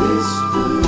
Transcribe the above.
whisper